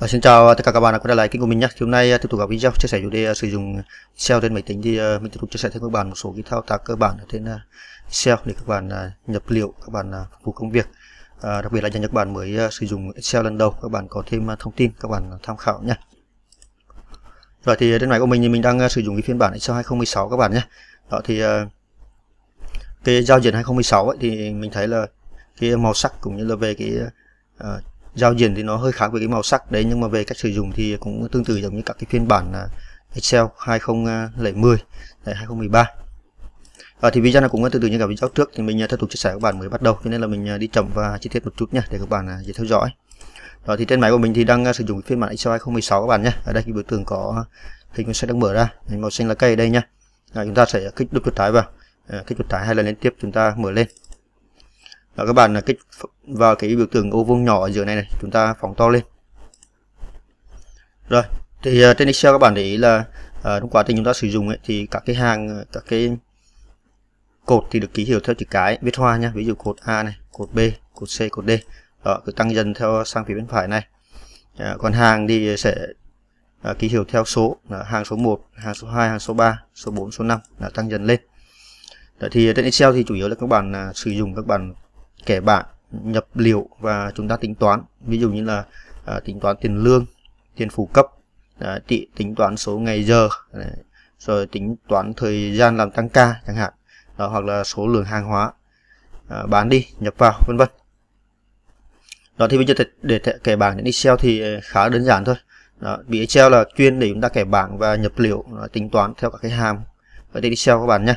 À, xin chào tất cả các bạn đã quay trở lại kênh của mình nhé. Hôm nay à, tiếp tục gặp video chia sẻ chủ đề à, sử dụng Excel trên máy tính thì uh, mình tiếp tục chia sẻ thêm các bạn một số cái thao tác cơ bản ở trên uh, Excel để các bạn nhập liệu, các bạn phục vụ công việc. À, đặc biệt là dành cho các bạn mới sử dụng Excel lần đầu, các bạn có thêm thông tin các bạn tham khảo nhé. Rồi thì trên máy của mình thì mình đang sử dụng cái phiên bản Excel 2016 các bạn nhé. Đó thì cái giao diện 2016 ấy, thì mình thấy là cái màu sắc cũng như là về cái giao diện thì nó hơi khác với cái màu sắc đấy nhưng mà về cách sử dụng thì cũng tương tự giống như các cái phiên bản à, Excel 2010 đấy, 2013 à, thì video này cũng tương tự như cả video trước thì mình à, tiếp tục chia sẻ các bạn mới bắt đầu cho nên là mình à, đi chậm và chi tiết một chút nhé để các bạn dễ theo dõi. Đó thì trên máy của mình thì đang sử dụng phiên bản Excel 2016 các bạn nhé ở đây cái biểu tượng có hình con sẽ đang mở ra màu xanh là cây ở đây nhé à, chúng ta sẽ kích đúp chuột trái vào à, kích chuột trái hai lần liên tiếp chúng ta mở lên là các bạn là kích vào cái biểu tượng ô vuông nhỏ ở giữa này này chúng ta phóng to lên. Rồi thì uh, trên Excel các bạn để ý là uh, trong quá trình chúng ta sử dụng ấy, thì các cái hàng các cái cột thì được ký hiệu theo chữ cái viết hoa nhá ví dụ cột A này cột B cột C cột D. Đó cứ tăng dần theo sang phía bên phải này. À, còn hàng thì sẽ à, ký hiệu theo số là hàng số 1 hàng số 2 hàng số 3 số 4 số 5 là tăng dần lên. Đó, thì trên Excel thì chủ yếu là các bạn à, sử dụng các bạn kẻ bảng nhập liệu và chúng ta tính toán. Ví dụ như là à, tính toán tiền lương tiền phụ cấp à, tính toán số ngày giờ đấy, rồi tính toán thời gian làm tăng ca chẳng hạn đó hoặc là số lượng hàng hóa à, bán đi nhập vào vân vân. Đó thì bây giờ để kẻ bảng đến Excel thì à, khá đơn giản thôi. Đó, vì Excel là chuyên để chúng ta kẻ bảng và nhập liệu à, tính toán theo các cái hàm ở trên Excel các bạn nhé.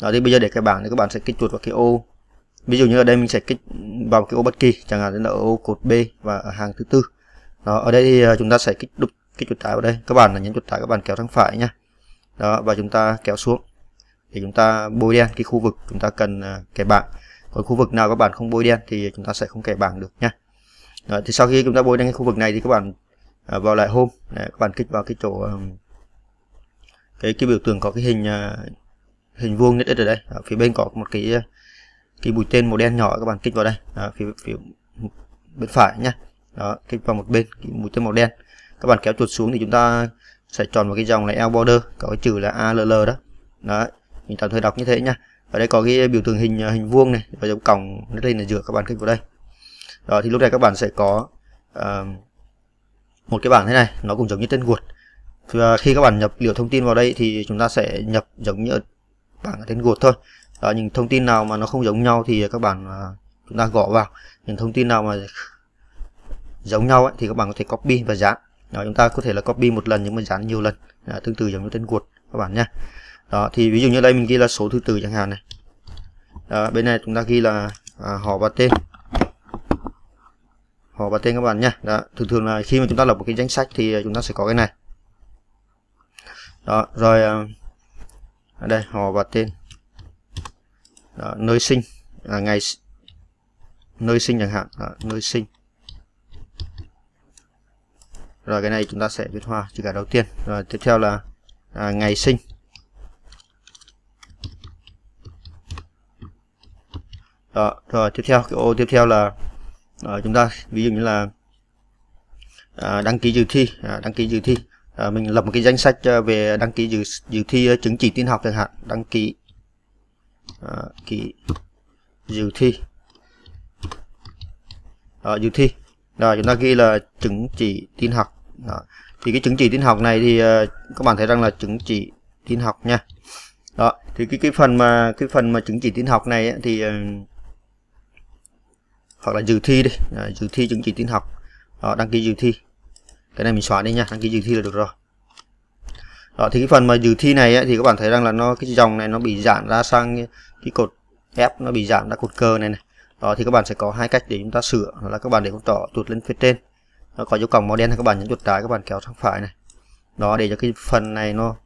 Đó thì bây giờ để kẻ bảng thì các bạn sẽ kích chuột vào cái ô ví dụ như ở đây mình sẽ kích vào cái ô bất kỳ chẳng hạn là ô cột B và ở hàng thứ tư. Đó ở đây thì ờ, chúng ta sẽ kích đục kích chuột trái vào đây. Các bạn là nhấn chuột trái các bạn kéo sang phải nhá. Đó và chúng ta kéo xuống. Thì chúng ta bôi đen cái khu vực chúng ta cần ờ, kẻ bảng. Còn khu vực nào các bạn không bôi đen thì chúng ta sẽ không kẻ bảng được nhá. Đó, thì sau khi chúng ta bôi đen cái khu vực này thì các bạn à, vào lại home. Đấy, các bạn kích vào cái chỗ cái cái biểu tượng có cái hình hình vuông nhất ở đây. Ở phía bên có một cái cái mũi tên màu đen nhỏ các bạn kích vào đây. Đó, phía phía bên phải nhé đó kích vào một bên cái mũi tên màu đen. Các bạn kéo chuột xuống thì chúng ta sẽ chọn một cái dòng là L border có cái chữ là ALL đó. Đó mình tạm thời đọc như thế nhá. Ở đây có cái biểu tượng hình à, hình vuông này và dấu còng nét lên là giữa các bạn kích vào đây. Đó thì lúc này các bạn sẽ có uh, một cái bảng thế này nó cũng giống như tên guột và khi các bạn nhập liệu thông tin vào đây thì chúng ta sẽ nhập giống như ở bảng ở tên guột thôi đó, những thông tin nào mà nó không giống nhau thì các bạn à, chúng ta gõ vào. Những thông tin nào mà giống nhau ấy, thì các bạn có thể copy và dán. Đó, chúng ta có thể là copy một lần nhưng mà dán nhiều lần. Đó, tương tự giống như tên cuột các bạn nhé. Đó thì ví dụ như đây mình ghi là số thứ tự chẳng hạn này. Đó, bên này chúng ta ghi là à, họ và tên. Họ và tên các bạn nhé. Đó thường thường là khi mà chúng ta lập một cái danh sách thì chúng ta sẽ có cái này. Đó rồi à, ở đây họ và tên đó, nơi sinh. À, ngày nơi sinh chẳng hạn. Đó, nơi sinh. Rồi cái này chúng ta sẽ viết hoa chữ cái đầu tiên. Rồi tiếp theo là à, ngày sinh. Đó rồi tiếp theo cái ô tiếp theo là à, chúng ta ví dụ như là à, đăng ký dự thi. À, đăng ký dự thi. À, mình lập một cái danh sách à, về đăng ký dự dự thi à, chứng chỉ tin học chẳng hạn. Đăng ký à, dự thi. Đó, dự thi. Rồi chúng ta ghi là chứng chỉ tin học. Đó. thì cái chứng chỉ tin học này thì uh, các bạn thấy rằng là chứng chỉ tin học nha. Đó thì cái cái phần mà cái phần mà chứng chỉ tin học này ấy, thì uh, hoặc là dự thi đi. À, dự thi chứng chỉ tin học. Đó, đăng ký dự thi. Cái này mình xóa đi nha đăng ký dự thi là được rồi đó thì cái phần mà dự thi này ấy, thì các bạn thấy rằng là nó cái dòng này nó bị giãn ra sang cái cột F nó bị giảm ra cột cơ này này. Đó thì các bạn sẽ có hai cách để chúng ta sửa. Đó là các bạn để con trỏ chuột lên phía trên. Nó có dấu còng màu đen thì các bạn nhấn chuột trái các bạn kéo sang phải này. Đó để cho cái phần này nó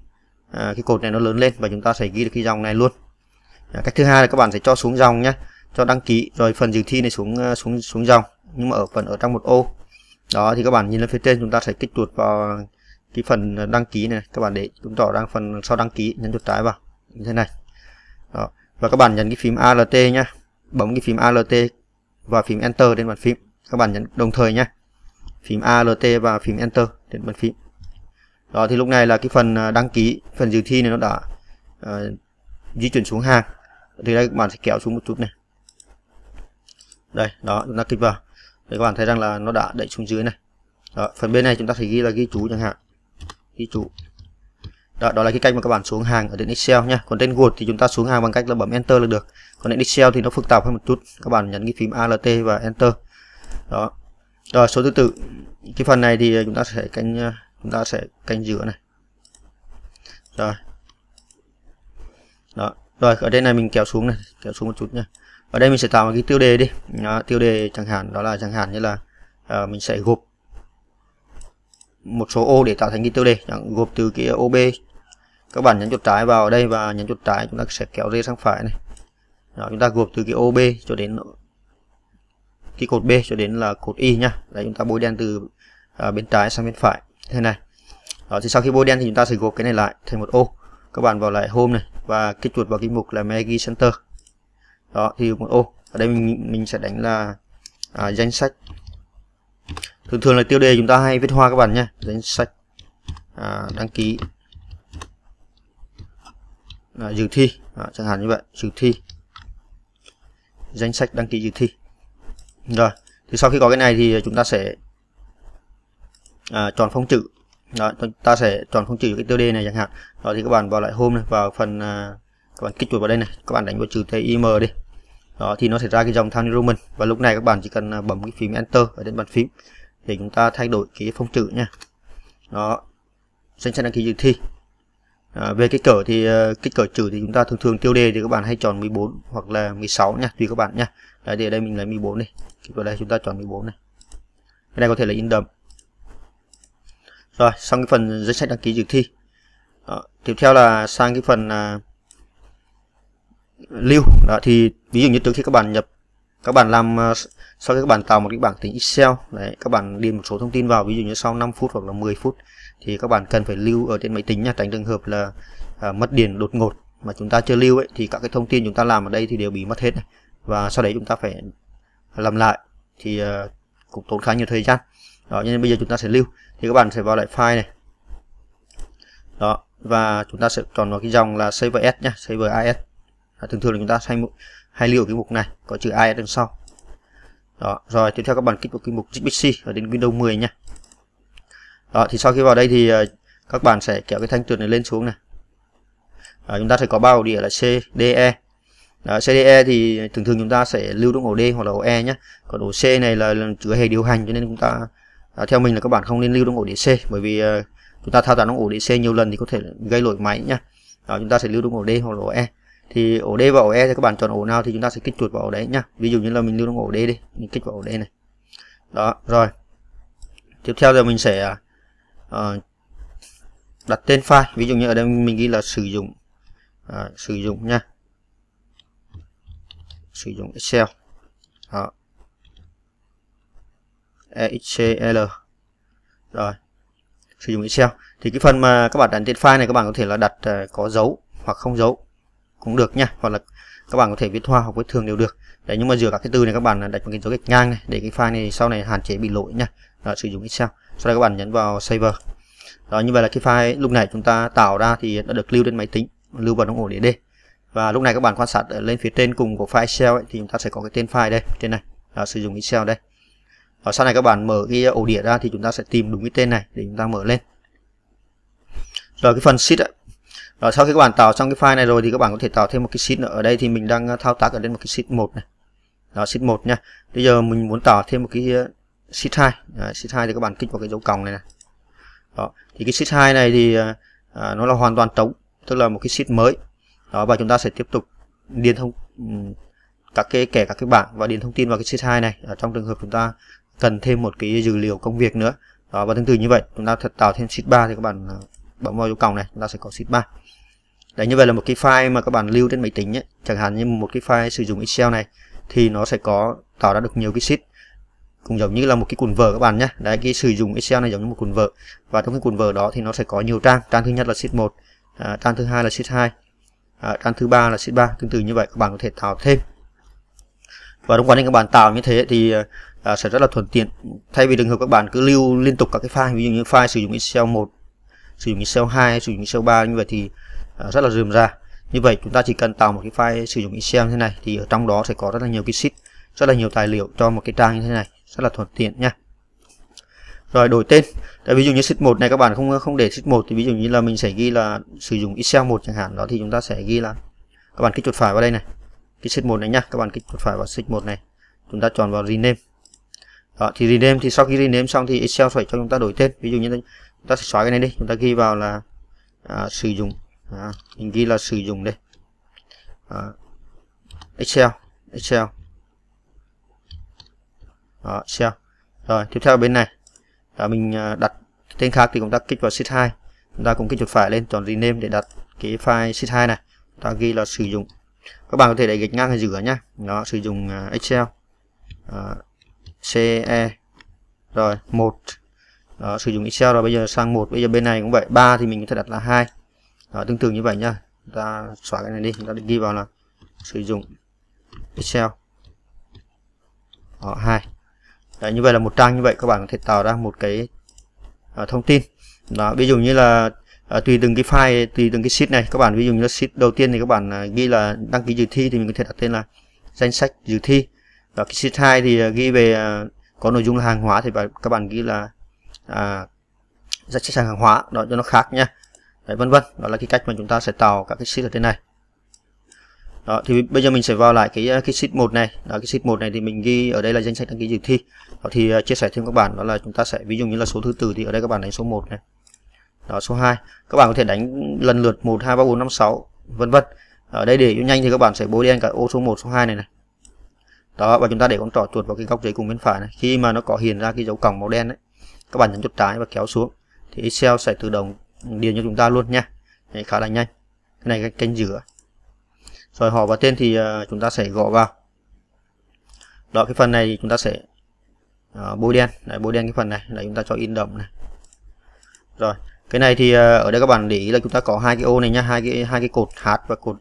à, cái cột này nó lớn lên và chúng ta sẽ ghi được cái dòng này luôn. À, cách thứ hai là các bạn sẽ cho xuống dòng nhé cho đăng ký rồi phần dự thi này xuống à, xuống xuống dòng nhưng mà ở phần ở trong một ô. Đó thì các bạn nhìn lên phía trên chúng ta sẽ kích chuột vào cái phần đăng ký này các bạn để chúng ta đang phần sau đăng ký nhấn chuột trái vào. Như thế này. Đó. Và các bạn nhấn cái phím Alt nhé bấm cái phím Alt và phím Enter trên bàn phím. Các bạn nhấn đồng thời nhé phím Alt và phím Enter trên bàn phím. Đó thì lúc này là cái phần à, đăng ký phần dự thi này nó đã uh, di chuyển xuống hàng. Thì đây các bạn sẽ kéo xuống một chút này. Đây đó chúng ta kích vào. Để các bạn thấy rằng là nó đã đẩy xuống dưới này. Đó, phần bên này chúng ta sẽ ghi là ghi chú chẳng hạn ghi chú đó, đó là cái cách mà các bạn xuống hàng ở trên Excel nhé còn trên Word thì chúng ta xuống hàng bằng cách là bấm Enter là được. Còn trên Excel thì nó phức tạp hơn một chút. Các bạn nhấn cái phím Alt và Enter. Đó. Rồi số thứ tự cái phần này thì chúng ta sẽ canh ờ, chúng ta sẽ canh giữa này. Rồi. Đó. Rồi ở đây này mình kéo xuống này kéo xuống một chút nha ở đây mình sẽ tạo một cái tiêu đề đi. Đó, tiêu đề chẳng hạn đó là chẳng hạn như là uh, mình sẽ gộp một số ô để tạo thành cái tiêu đề chẳng gộp từ cái OB các bạn nhấn chuột trái vào đây và nhấn chuột trái chúng ta sẽ kéo dây sang phải này. Đó, chúng ta gộp từ cái OB cho đến cái cột B cho đến là cột Y nhá. Đấy chúng ta bôi đen từ à, bên trái sang bên phải. Thế này. Đó thì sau khi bôi đen thì chúng ta sẽ gộp cái này lại thành một ô. Các bạn vào lại home này và kích chuột vào cái mục là Maggie Center. Đó thì một ô. Ở đây mình mình sẽ đánh là à, danh sách thường thường là tiêu đề chúng ta hay viết hoa các bạn nhé. Danh sách à, đăng ký à, dự thi. À, chẳng hạn như vậy dự thi. Danh sách đăng ký dự thi. Rồi thì sau khi có cái này thì chúng ta sẽ à, chọn phông chữ. Đó, ta sẽ chọn phông chữ cái tiêu đề này chẳng hạn. Đó thì các bạn vào lại home này vào phần à, các bạn kích chuột vào đây này. Các bạn đánh vào chữ TIM đi. Đó thì nó sẽ ra cái dòng thang Roman. Và lúc này các bạn chỉ cần à, bấm cái phím Enter ở trên bàn phím để chúng ta thay đổi cái phông chữ nha. Đó. Danh sách đăng ký dự thi. À, về cái cỡ thì ờ, kích cỡ chữ thì chúng ta thường thường tiêu đề thì các bạn hay chọn 14 hoặc là 16 nha tùy các bạn nha. Đấy thì ở đây mình lấy 14 đi. Kích vào đây chúng ta chọn 14 này. Cái này có thể là in đậm. Rồi xong cái phần danh sách đăng ký dự thi. Đó. tiếp theo là sang cái phần uh, lưu. Đó thì ví dụ như trước khi các bạn nhập các bạn làm ờ, sau khi các bạn tạo một cái bảng tính Excel đấy các bạn điền một số thông tin vào ví dụ như sau 5 phút hoặc là 10 phút thì các bạn cần phải lưu ở trên máy tính nha. Tránh trường hợp là à, mất điện đột ngột mà chúng ta chưa lưu ấy thì các cái thông tin chúng ta làm ở đây thì đều bị mất hết này. và sau đấy chúng ta phải làm lại thì à, cũng tốn khá nhiều thời gian. Đó nên bây giờ chúng ta sẽ lưu thì các bạn sẽ vào lại file này. Đó và chúng ta sẽ chọn vào cái dòng là save as nhá save as à, thường thường là chúng ta thay hay lưu ở cái mục này có chữ as đằng sau. Đó rồi tiếp theo các bạn kích vào cái mục GPC ở đến Windows 10 nha đó thì sau khi vào đây thì ờ, các bạn sẽ kéo cái thanh tuyển này lên xuống này. Đó, chúng ta sẽ có ba ổ đĩa là CDE đó, CDE thì thường thường chúng ta sẽ lưu trong ổ D hoặc là ổ E nhé còn ổ C này là, là chứa hệ điều hành cho nên chúng ta à, theo mình là các bạn không nên lưu trong ổ đĩa C bởi vì ờ, chúng ta thao tác trong ổ đĩa C nhiều lần thì có thể gây lỗi máy nhá. Đó, chúng ta sẽ lưu trong ổ D hoặc là ổ E thì ổ D và ổ E thì các bạn chọn ổ nào thì chúng ta sẽ kích chuột vào ổ đấy nhá. Ví dụ như là mình lưu trong ổ D đi mình kích vào ổ D này. Đó rồi. Tiếp theo giờ mình sẽ uh, đặt tên file. Ví dụ như ở đây mình ghi là sử dụng uh, sử dụng nha sử dụng Excel. Đó. EXCL rồi. Sử dụng Excel. Thì cái phần mà các bạn đặt tên file này các bạn có thể là đặt uh, có dấu hoặc không dấu cũng được nha. Hoặc là các bạn có thể viết hoa hoặc viết thường đều được. Đấy nhưng mà giữa các cái từ này các bạn đặt một cái dấu gạch ngang này để cái file này sau này hạn chế bị lỗi nha. Đó, sử dụng Excel sau đây các bạn nhấn vào Save. Đó như vậy là cái file lúc này chúng ta tạo ra thì đã được lưu trên máy tính lưu vào trong ổ đĩa D và lúc này các bạn quan sát ở lên phía trên cùng của file Excel ấy, thì chúng ta sẽ có cái tên file đây trên này. Đó, sử dụng Excel đây. Và sau này các bạn mở cái ổ đĩa ra thì chúng ta sẽ tìm đúng cái tên này để chúng ta mở lên. Rồi cái phần sheet ấy, rồi sau khi các bạn tạo xong cái file này rồi thì các bạn có thể tạo thêm một cái sheet nữa. Ở đây thì mình đang uh, thao tác ở trên một cái sheet 1 này. Đó sheet 1 nha. Bây giờ mình muốn tạo thêm một cái uh, sheet 2. Đó, sheet 2 thì các bạn kích vào cái dấu còng này này. Đó, thì cái sheet 2 này thì uh, à, nó là hoàn toàn trống, tức là một cái sheet mới. Đó và chúng ta sẽ tiếp tục điền thông các cái kẻ các cái bảng và điền thông tin vào cái sheet 2 này. Ở trong trường hợp chúng ta cần thêm một cái dữ liệu công việc nữa. Đó và tương tự như vậy, chúng ta thật tạo thêm sheet 3 thì các bạn à, bấm vào dấu còng này, chúng ta sẽ có sheet 3 đấy như vậy là một cái file mà các bạn lưu trên máy tính ấy, chẳng hạn như một cái file sử dụng Excel này thì nó sẽ có tạo ra được nhiều cái sheet. Cũng giống như là một cái cuộn vở các bạn nhé đấy cái sử dụng Excel này giống như một cuộn vở. Và trong cái cuộn vở đó thì nó sẽ có nhiều trang. Trang thứ nhất là sheet 1 à, trang thứ hai là sheet 2 à, trang thứ ba là sheet 3 tương tự như vậy các bạn có thể tạo thêm. Và trong quá trình các bạn tạo như thế thì à, sẽ rất là thuận tiện. Thay vì trường hợp các bạn cứ lưu liên tục các cái file ví dụ như file sử dụng Excel 1 sử dụng Excel 2 sử dụng Excel 3 như vậy thì à, rất là rườm ra. Như vậy chúng ta chỉ cần tạo một cái file sử dụng Excel như thế này thì ở trong đó sẽ có rất là nhiều cái sheet, rất là nhiều tài liệu cho một cái trang như thế này, rất là thuận tiện nha. Rồi, đổi tên. Tại ví dụ như sheet 1 này các bạn không không để sheet 1 thì ví dụ như là mình sẽ ghi là sử dụng Excel 1 chẳng hạn, đó thì chúng ta sẽ ghi là, các bạn kích chuột phải vào đây này. Cái sheet 1 này nha. các bạn kích chuột phải vào sheet 1 này. Chúng ta chọn vào rename. Đó, thì rename thì sau khi rename xong thì Excel phải cho chúng ta đổi tên. Ví dụ như ta sẽ xóa cái này đi. Chúng ta ghi vào là à, sử dụng. À, mình ghi là sử dụng đây. À, Excel Excel. Đó, Excel. Rồi tiếp theo bên này. Là mình à, đặt tên khác thì chúng ta kích vào sheet 2 chúng ta cũng kích chuột phải lên chọn rename để đặt cái file sheet 2 này. Ta ghi là sử dụng. Các bạn có thể để gạch ngang hay giữa nhá. Nó sử dụng à, Excel. À, uh, CE rồi một đó, sử dụng Excel rồi bây giờ sang một bây giờ bên này cũng vậy. Ba thì mình có thể đặt là hai. Đó, tương tự như vậy nhá. Ta xóa cái này đi chúng ta ghi vào là sử dụng Excel. Đó, hai. Đấy, như vậy là một trang như vậy các bạn có thể tạo ra một cái à, thông tin. Đó ví dụ như là à, tùy từng cái file tùy từng cái sheet này các bạn ví dụ như là sheet đầu tiên thì các bạn à, ghi là đăng ký dự thi thì mình có thể đặt tên là danh sách dự thi. Và cái sheet 2 thì à, ghi về à, có nội dung là hàng hóa thì các bạn ghi là uh, danh sách hàng hóa đó cho nó khác nhé. Đấy, vân vân đó là cái cách mà chúng ta sẽ tạo các cái sheet ở trên này. Đó thì bây giờ mình sẽ vào lại cái à, cái sheet 1 này. Đó cái sheet 1 này thì mình ghi ở đây là danh sách đăng ký dự thi. Đó, thì uh, chia sẻ thêm các bạn đó là chúng ta sẽ ví dụ như là số thứ tự thì ở đây các bạn đánh số 1 này. Đó số 2 các bạn có thể đánh lần lượt 1 2 3 4 5 6 vân vân. Ở đây để nhanh thì các bạn sẽ bôi đen cả ô số 1 số 2 này này. Đó và chúng ta để con trỏ chuột vào cái góc dưới cùng bên phải này. Khi mà nó có hiện ra cái dấu còng màu đen đấy các bạn nhấn chuột trái và kéo xuống. Thì Excel sẽ tự động điền cho chúng ta luôn nha. Đấy, khá là nhanh. Cái này cái kênh giữa. Rồi họ và tên thì uh, chúng ta sẽ gõ vào. Đó cái phần này thì chúng ta sẽ uh, bôi đen. Đấy, bôi đen cái phần này. Là chúng ta cho in đậm này. Rồi cái này thì uh, ở đây các bạn để ý là chúng ta có hai cái ô này nhá hai cái hai cái cột h và cột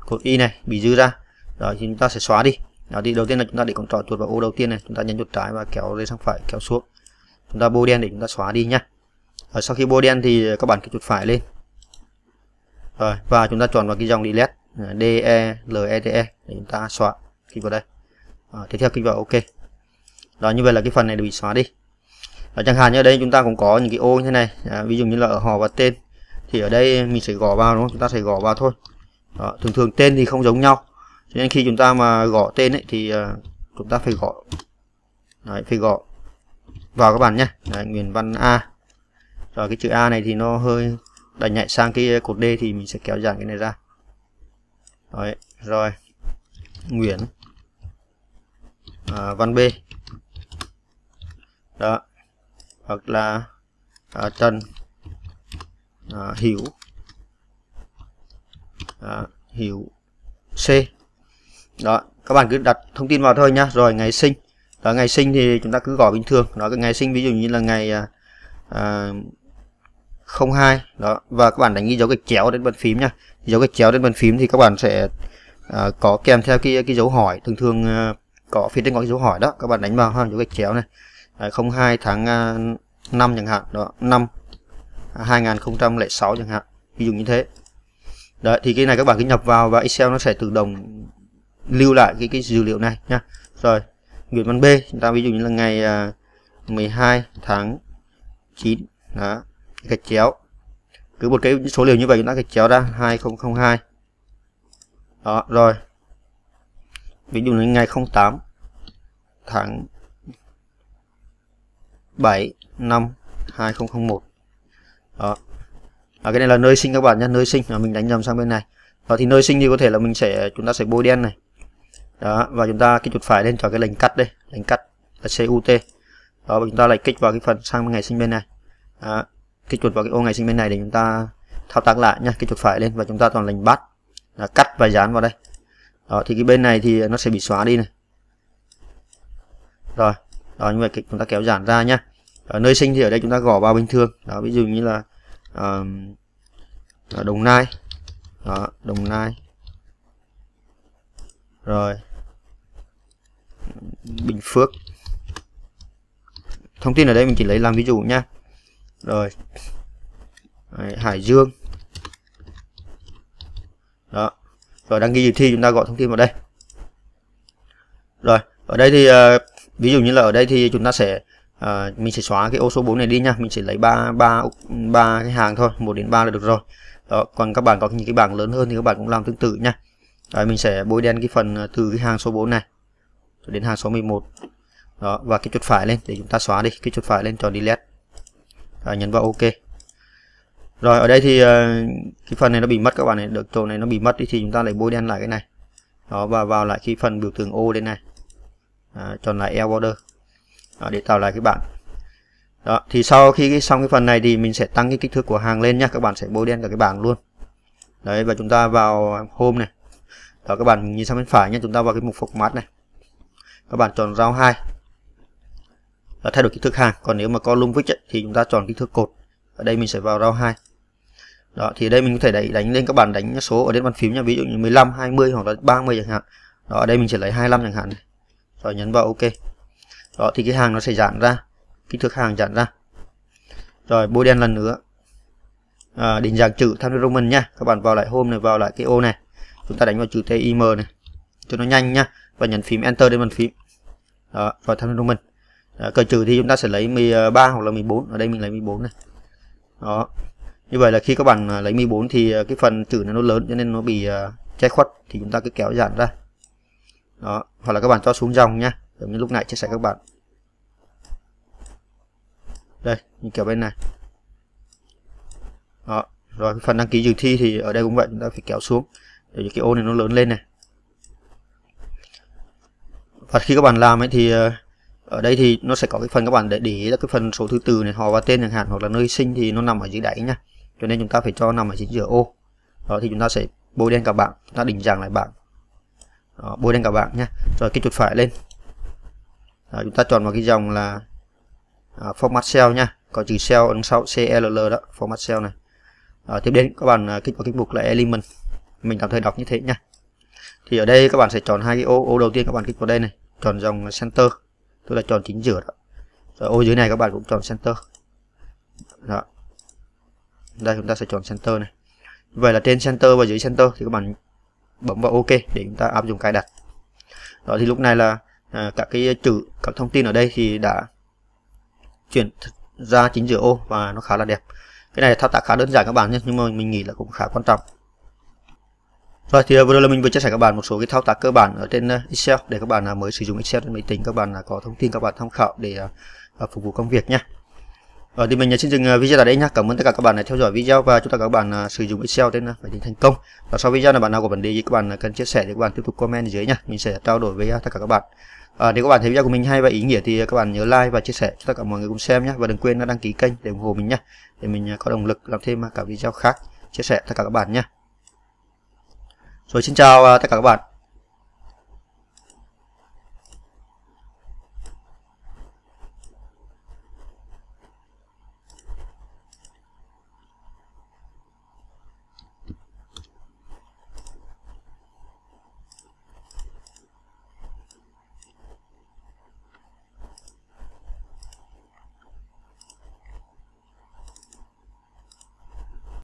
cột y này bị dư ra. Rồi thì chúng ta sẽ xóa đi. Đó thì đầu tiên là chúng ta để con trỏ chuột vào ô đầu tiên này. Chúng ta nhấn chuột trái và kéo lên sang phải kéo xuống chúng ta bôi đen để chúng ta xóa đi nhá. Rồi sau khi bôi đen thì các bạn cái chuột phải lên. Rồi và chúng ta chọn vào cái dòng delete D E L E T E để chúng ta xóa. Kích vào đây. Rồi, tiếp theo kích vào OK. Đó như vậy là cái phần này bị xóa đi. Và chẳng hạn như ở đây chúng ta cũng có những cái ô như thế này. À, ví dụ như là ở họ và tên. Thì ở đây mình sẽ gõ vào đúng không? Chúng ta sẽ gõ vào thôi. Đó, thường thường tên thì không giống nhau. Cho nên khi chúng ta mà gõ tên ấy thì uh, chúng ta phải gõ. Đấy, phải gõ vào các bạn nhé. Đấy, Nguyễn Văn A. Rồi cái chữ A này thì nó hơi đánh nhạy sang cái cột D thì mình sẽ kéo dài cái này ra. Đấy, rồi. Nguyễn. À, Văn B. Đó. Hoặc là à, Trần. À, Hiểu à, Hiểu C. Đó các bạn cứ đặt thông tin vào thôi nhá. Rồi ngày sinh đó ngày sinh thì chúng ta cứ gõ bình thường. Đó cái ngày sinh ví dụ như là ngày à, à, 02 đó và các bạn đánh ghi dấu gạch chéo đến bàn phím nhá dấu gạch chéo đến bàn phím thì các bạn sẽ à, có kèm theo cái cái dấu hỏi. Thường thường à, có phía trên có cái dấu hỏi đó. Các bạn đánh vào ha dấu gạch chéo này. À, 02 tháng à, 5 chẳng hạn. Đó 5 2006 à, chẳng hạn. Ví dụ như thế. Đấy thì cái này các bạn cứ nhập vào và Excel nó sẽ tự động lưu lại cái cái dữ liệu này nha. Rồi nguyện văn B. Chúng ta ví dụ như là ngày à, 12 tháng 9 đó gạch chéo. Cứ một cái số liệu như vậy chúng ta gạch chéo ra 2002 đó rồi. Ví dụ như ngày 08 tháng 7 năm 2001 đó. À, cái này là nơi sinh các bạn nhé nơi sinh. Là mình đánh nhầm sang bên này. Đó thì nơi sinh thì có thể là mình sẽ chúng ta sẽ bôi đen này đó và chúng ta kích chuột phải lên cho cái lệnh cắt đây lệnh cắt là CUT đó và chúng ta lại kích vào cái phần sang ngày sinh bên này. Đó, kích chuột vào cái ô ngày sinh bên này để chúng ta thao tác lại nha kích chuột phải lên và chúng ta toàn lệnh bắt là cắt và dán vào đây. Đó thì cái bên này thì nó sẽ bị xóa đi này. Rồi đó như vậy chúng ta kéo giãn ra nhá. Ở nơi sinh thì ở đây chúng ta gõ vào bình thường. Đó ví dụ như là uh, đồng nai. Đó đồng nai rồi. Bình phước. Thông tin ở đây mình chỉ lấy làm ví dụ nha. Rồi. Đấy, Hải Dương. Đó. Rồi đăng ký dự thi chúng ta gọi thông tin vào đây. Rồi ở đây thì uh, ví dụ như là ở đây thì chúng ta sẽ uh, mình sẽ xóa cái ô số 4 này đi nha. Mình sẽ lấy ba ba ba cái hàng thôi. Một đến ba là được rồi. Đó còn các bạn có những cái bảng lớn hơn thì các bạn cũng làm tương tự nha. Đấy, mình sẽ bôi đen cái phần ờ, từ cái hàng số 4 này đến hàng số 11 đó và cái chuột phải lên để chúng ta xóa đi cái chuột phải lên cho delete. Nhấn vào ok. Rồi ở đây thì ờ, cái phần này nó bị mất các bạn này được chỗ này nó bị mất đi thì chúng ta lại bôi đen lại cái này. Đó và vào lại cái phần biểu tượng ô đây này. À, chọn lại air border. Đó, để tạo lại cái bảng. Đó thì sau khi xong cái phần này thì mình sẽ tăng cái kích thước của hàng lên nhá các bạn sẽ bôi đen cả cái bảng luôn. Đấy và chúng ta vào home này đó các bạn nhìn sang bên phải nha chúng ta vào cái mục format này. Các bạn chọn round 2 là thay đổi kích thước hàng. Còn nếu mà column width thì chúng ta chọn kích thước cột. Ở đây mình sẽ vào round 2 đó thì đây mình có thể đẩy đánh lên các bạn đánh số ở trên bàn phím nha. Ví dụ như 15 20 hoặc là 30 chẳng hạn. Đó ở đây mình sẽ lấy 25 chẳng hạn này. rồi nhấn vào ok. Đó thì cái hàng nó sẽ giãn ra. Kích thước hàng giãn ra. Rồi bôi đen lần nữa. À, định dạng chữ Times Roman nha. Các bạn vào lại hôm này vào lại cái ô này chúng ta đánh vào chữ TIM này. Cho nó nhanh nhá và nhấn phím Enter lên bàn phím. Đó tham Times Roman. À, cờ trừ thì chúng ta sẽ lấy 13 ờ, hoặc là 14 ở đây mình lấy 14 này. Đó. Như vậy là khi các bạn ờ, lấy 14 thì ờ, cái phần chữ này nó lớn cho nên nó bị che khuất. Thì chúng ta cứ kéo giãn ra. Đó hoặc là các bạn cho xuống dòng nhá. Giống như lúc nãy chia sẻ các bạn. Đây như kiểu bên này. Đó rồi phần đăng ký dự thi thì ở đây cũng vậy. Chúng ta phải kéo xuống để cái ô này nó lớn lên này. Và khi các bạn làm ấy thì ờ, ở đây thì nó sẽ có cái phần các bạn để để ý là cái phần số thứ tự này họ và tên chẳng hạn hoặc là nơi sinh thì nó nằm ở dưới đáy nha. Cho nên chúng ta phải cho nằm ở chính giữa ô. Đó thì chúng ta sẽ bôi đen cả bảng chúng ta định dạng lại bảng đó, bôi đen cả bảng nha. Rồi cái chuột phải lên. Đó, chúng ta chọn vào cái dòng là à, format cell nha. Có chữ cell đằng sau CLL đó format cell này. À, tiếp đến các bạn à, kích vào cái mục là element mình tạm thời đọc như thế nha. Thì ở đây các bạn sẽ chọn hai cái ô ô đầu tiên các bạn kích vào đây này. Chọn dòng center tức là chọn chính giữa đó. Rồi ô dưới này các bạn cũng chọn center. Đó. Đây chúng ta sẽ chọn center này. Vậy là trên center và dưới center thì các bạn bấm vào ok để chúng ta áp dụng cài đặt. Đó thì lúc này là à, các cái chữ các thông tin ở đây thì đã chuyển ra chính giữa ô và nó khá là đẹp. Cái này thao tác khá đơn giản các bạn nhé nhưng mà mình nghĩ là cũng khá quan trọng rồi thì ờ, vừa rồi là mình vừa chia sẻ các bạn một số cái thao tác cơ bản ở trên ờ, Excel để các bạn ờ, mới sử dụng Excel trên máy tính các bạn có thông tin các bạn tham khảo để phục vụ công việc nhé Rồi thì mình xin dừng video tại đây nhé. Cảm ơn tất cả các bạn đã theo dõi video và chúc tất cả các bạn sử dụng Excel trên máy tính thành công. Và sau video này bạn nào có vấn đề gì các bạn cần chia sẻ thì các bạn tiếp tục comment ở dưới nhé. Mình sẽ trao đổi với tất cả các bạn. À, nếu các bạn thấy video của mình hay và ý nghĩa thì các bạn nhớ like và chia sẻ cho tất cả mọi người cùng xem nhé và đừng quên đăng ký kênh để ủng hộ mình nhé để mình có động lực làm thêm cả video khác chia sẻ tất cả các bạn nhé rồi xin chào à, tất cả các bạn.